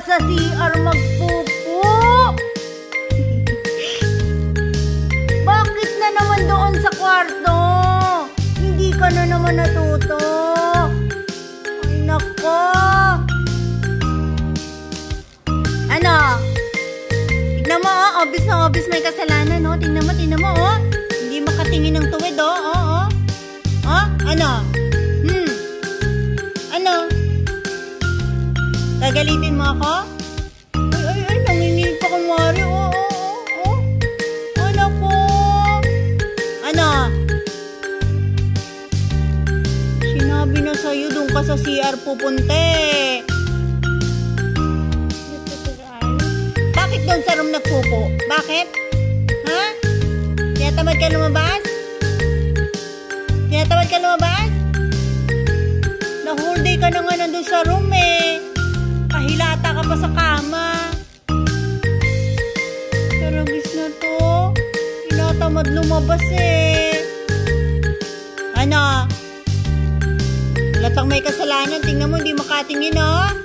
sa CR magpupo. Bakit na naman doon sa kwarto? Hindi ka na naman natuto. Ay, nako. Ano? Tignan mo, oh. Obvious na obvious may kasalanan, oh. Tingnan mo, tingnan mo, oh. Hindi makatingin ng tuwid, oh. Oh, oh. Oh, ano? Gagalitin mo ako? Ay, ay, ay, nanginginig pa kumari. Oo, oo, oo, oo. Ano po? Ano? Sinabi na sa'yo, doon ka sa CR pupunte. Bakit doon sa room nagpupo? Bakit? Ha? Tinatamad ka lumabas? Tinatamad ka lumabas? Na whole day ka na nga nandun sa room eh. Pa sa kama. Taragis na to. Tinatamad lumabas eh. Ano? Latang may kasalanan. Tingnan mo, hindi makatingin oh.